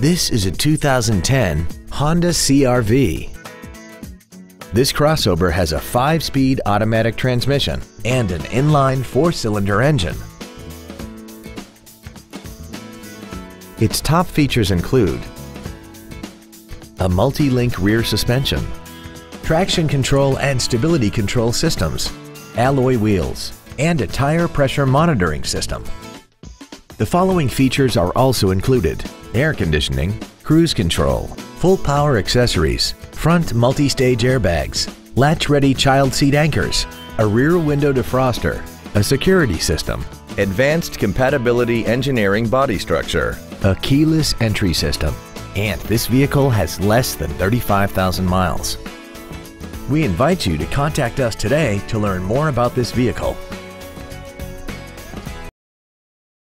This is a 2010 Honda CRV. This crossover has a 5-speed automatic transmission and an inline 4-cylinder engine. Its top features include a multi-link rear suspension, traction control and stability control systems, alloy wheels, and a tire pressure monitoring system. The following features are also included air conditioning, cruise control, full power accessories, front multi-stage airbags, latch-ready child seat anchors, a rear window defroster, a security system, advanced compatibility engineering body structure, a keyless entry system, and this vehicle has less than 35,000 miles. We invite you to contact us today to learn more about this vehicle